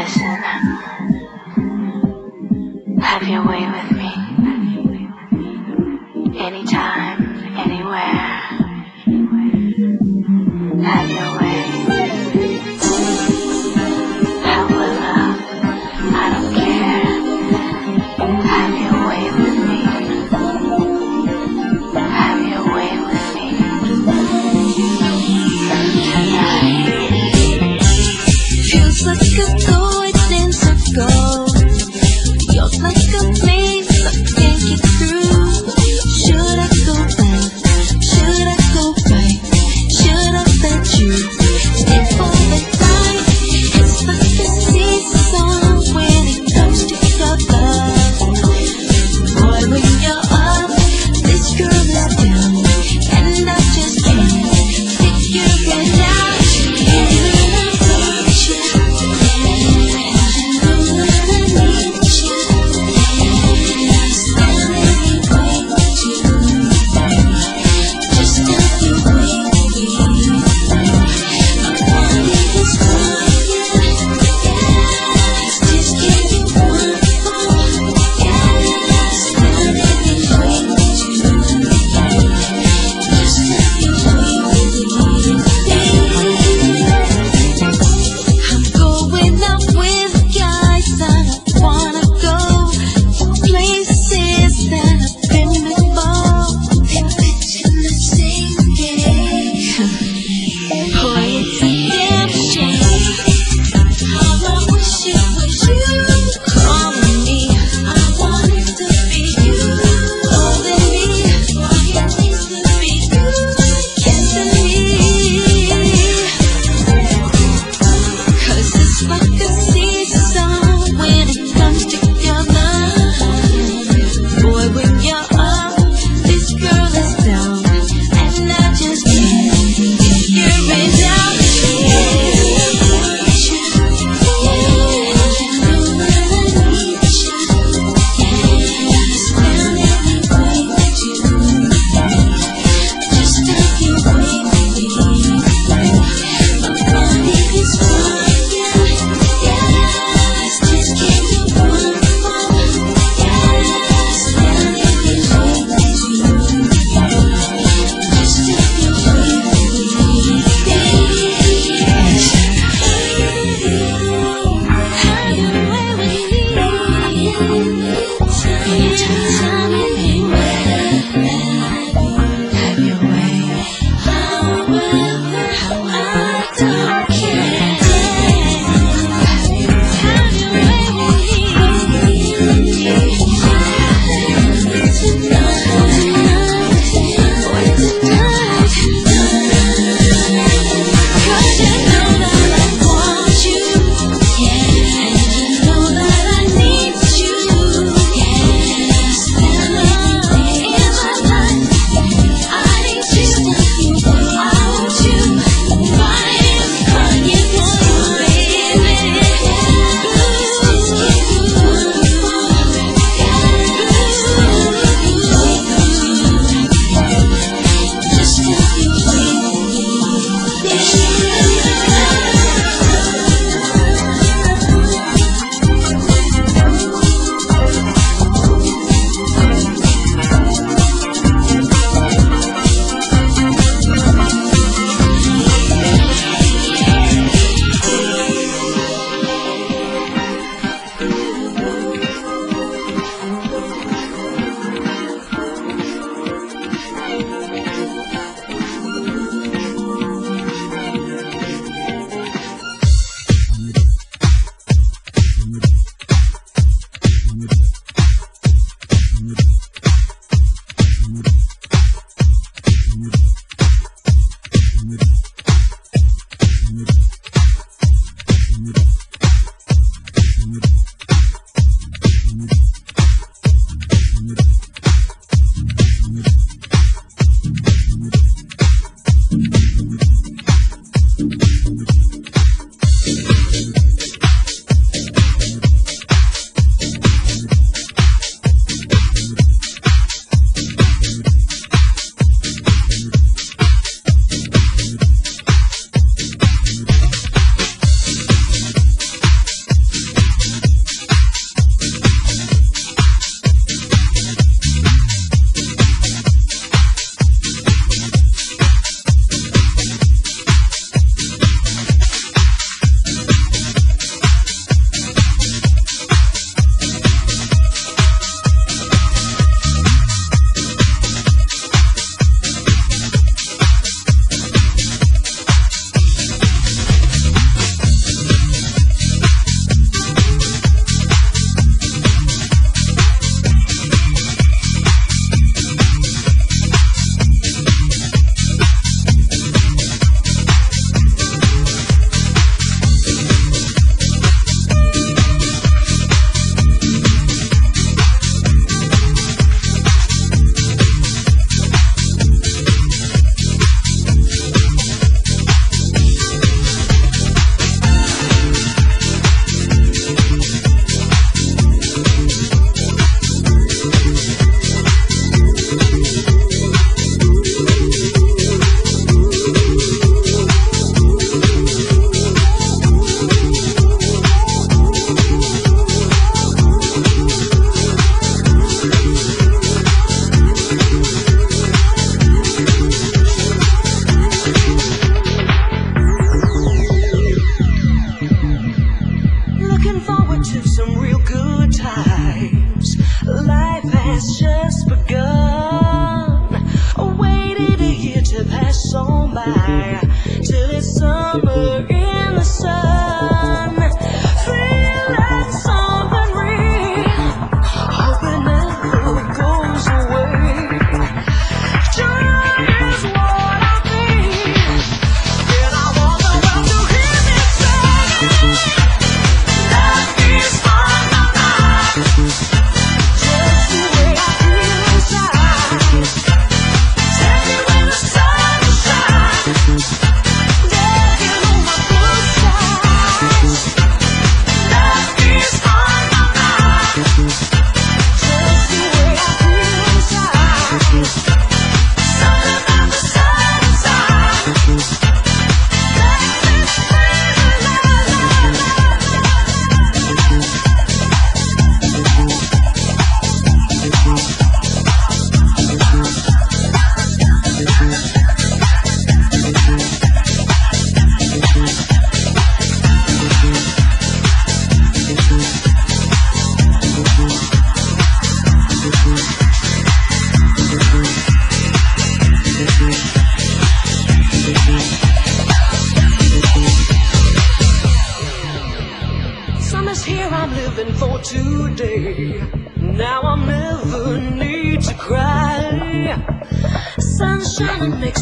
Listen. Have your way with me. Anytime, anywhere. Have your To some real good times. Life has just begun. I waited a year to pass on by. Cry.